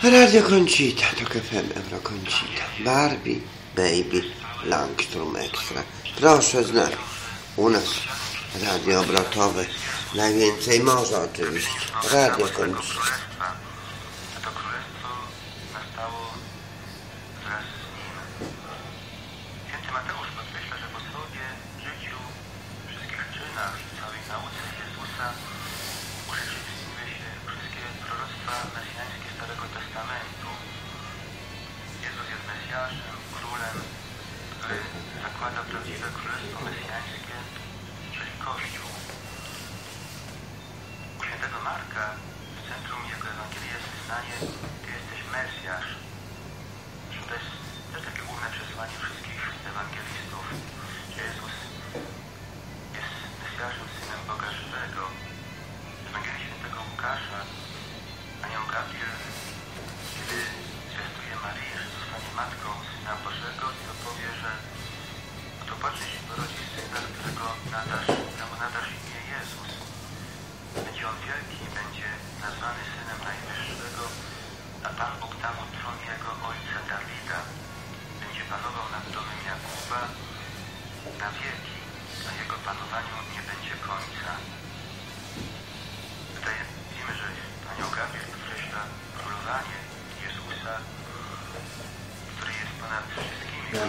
Radio Concita, TOK FM Euroconcita, Barbie, Baby, Langstrom Extra. Proszę znać, u nas radio obrotowe, najwięcej morza oczywiście, Radio Concita. Oh. a Pan Bóg tam od jego ojca Dawida będzie panował nad domem Jakuba na wieki, a jego panowaniu nie będzie końca. Tutaj widzimy, że Panią Gabriel podkreśla królowanie Jezusa, który jest ponad wszystkimi, tak?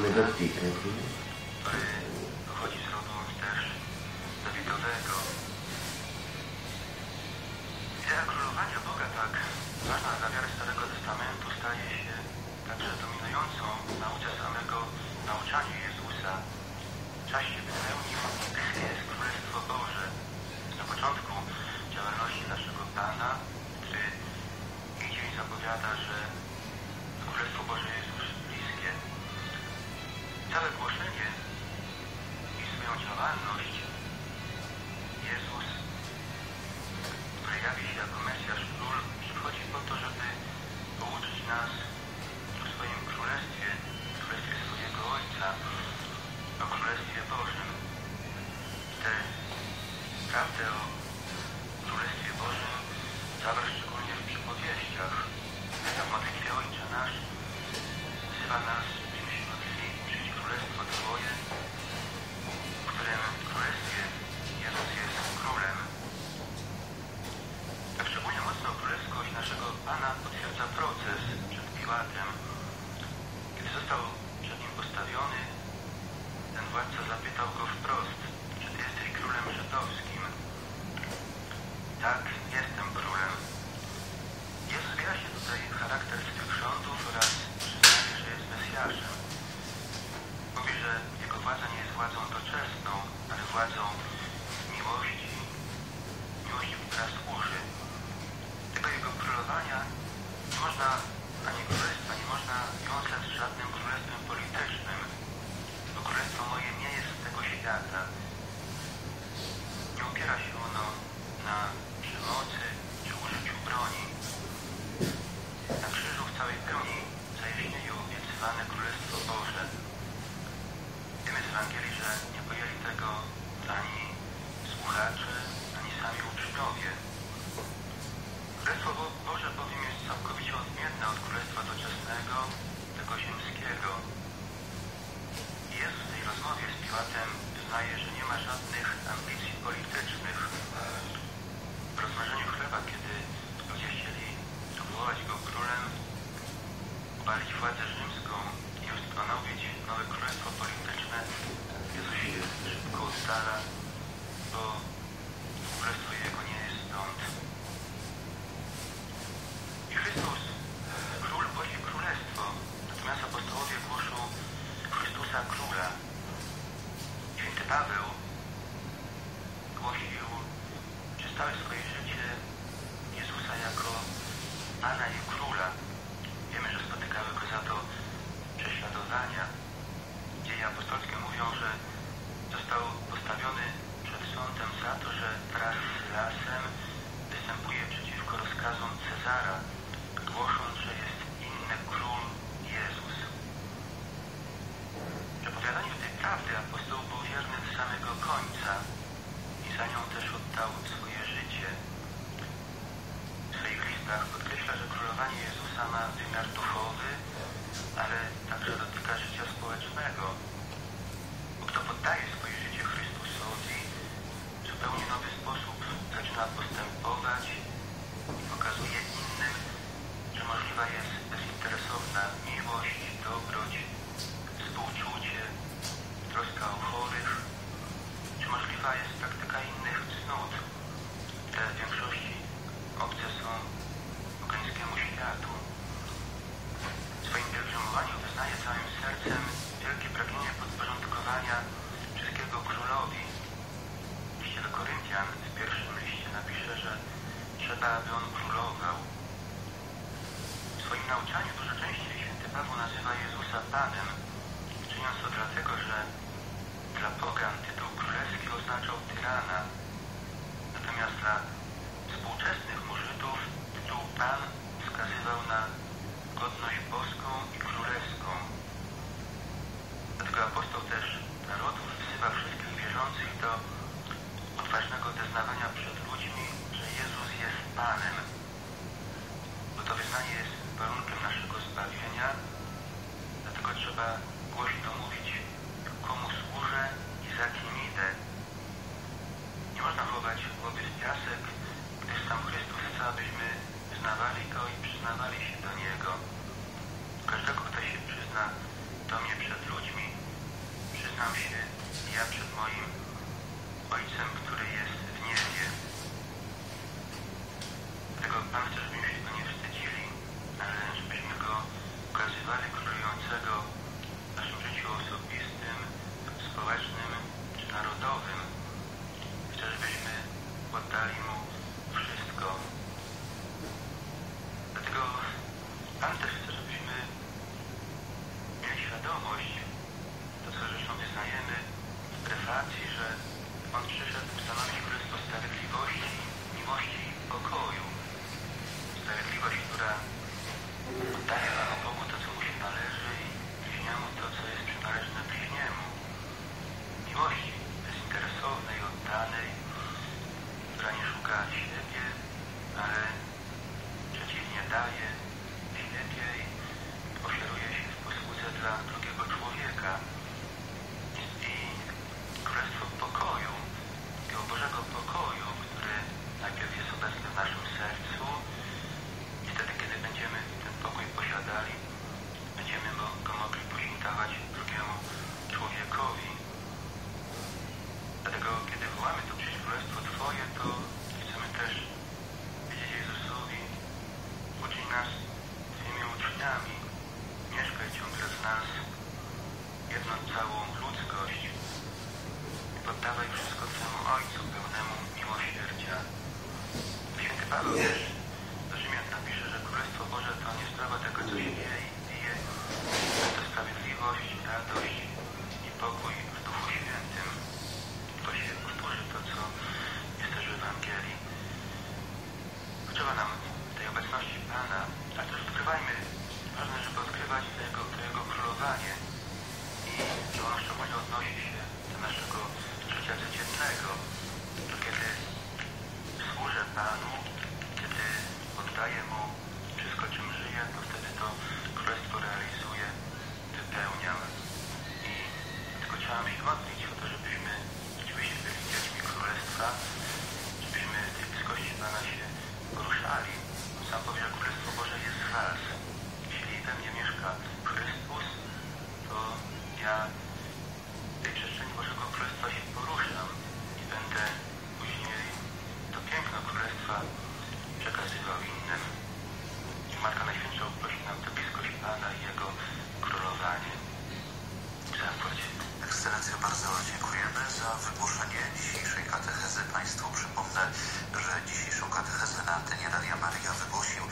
który pochodzi z rodu też Dawidowego. Idea królowania Boga tak ważna zapytał go wprost, czy ty jesteś królem żydowskim. Tak, jestem. Królestwo Boże bowiem jest całkowicie odmienne od Królestwa Doczesnego, tego ziemskiego. Jezus w tej rozmowie z Piłatem wyznaje, że nie ma żadnych ambicji politycznych w rozmarzeniu chleba, kiedy ludzie chcieli powołać go królem, obalić władzę rzymską i ustanowić nowe królestwo polityczne. Jezus się szybko ustala kształt, swoje życie. W swoich listach podkreśla, że królowanie Jezusa ma wymiar duchowy, ale także dotyka życia społecznego. nauczaniu dużo częściej święty Paweł nazywa Jezusa Panem, czyniąc to dlatego, że dla pogan tytuł królewski oznaczał tyrana, natomiast dla współczesnych mużytów tytuł Pan wskazywał na godność boską i królewską. Dlatego apostoł też dawać drugiemu człowiekowi. Dlatego, kiedy wołamy to przyjść Królestwo Twoje, to chcemy też wiedzieć Jezusowi, uczyń nas Twoimi uczniami, mieszkaj ciągle z nas, jedną całą ludzkość i poddawaj wszystko Twemu Ojcu pełnemu miłosierdzia. Święty Paweł też do Rzymian napisze, że Królestwo Boże to nie sprawa tego, co się dzieje, любовь на дождь а и покой że dzisiejszą katechezę na antenie Radia Maria wygłosił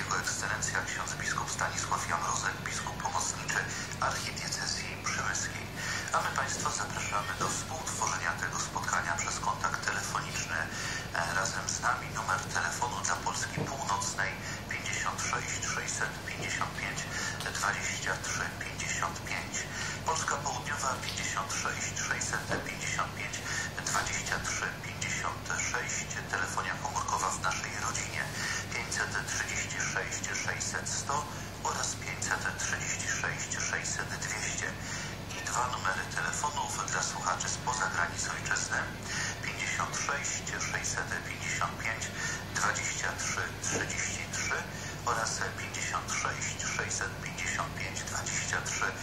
jego ekscelencja ksiądz biskup Stanisław Jan Rozek, biskup pomocniczy archidiecezji przemyskiej. A my Państwa zapraszamy do współtworzenia tego spotkania przez kontakt telefoniczny e, razem z nami. Numer telefonu dla Polski Północnej 56 655 23 55. Polska Południowa 56 655 oraz 56 655 23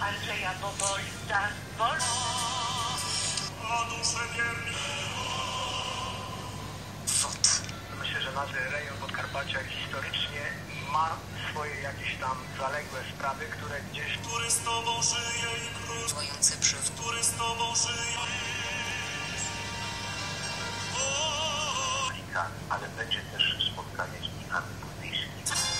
Andrzeja Bobolda. Bol- wiernych. Myślę, że nasz rejon Podkarpacia historycznie ma swoje jakieś tam zaległe sprawy, które gdzieś który z Tobą żyje i król, działający przy który z Tobą żyje. Ale będzie też spotkanie z unikami buddyjskimi.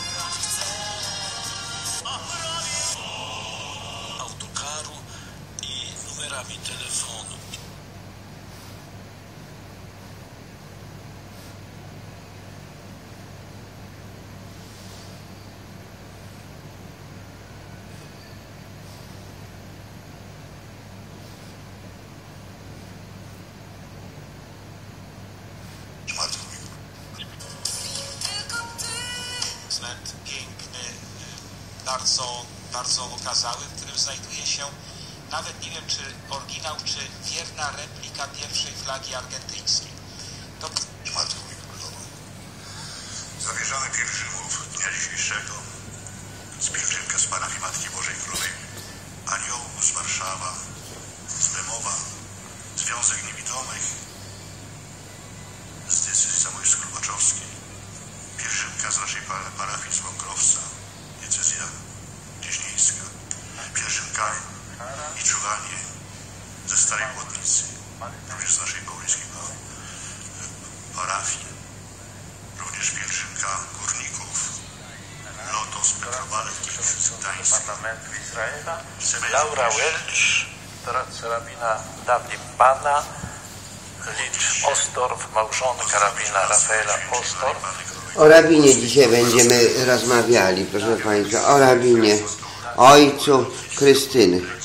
Bardzo, bardzo okazały, w którym znajduje się nawet nie wiem czy oryginał, czy wierna replika pierwszej flagi argentyńskiej. To Zamierzamy pielgrzymów dnia dzisiejszego. Z pielgrzymkę z parafii Matki Bożej Królowej. Aniołów z Warszawa, z Bemowa, Związek Niewidomych, parafii również pielgrzymka górników, Lotos, Petrobalek, Gdańsk. Parlamentu Izraela, Laura Welch, doradca rabina Dawid Pana, Licz Ostorf, małżonka rabina Rafaela Ostorf, O rabinie dzisiaj będziemy rozmawiali, proszę Państwa, o rabinie ojcu Krystyny.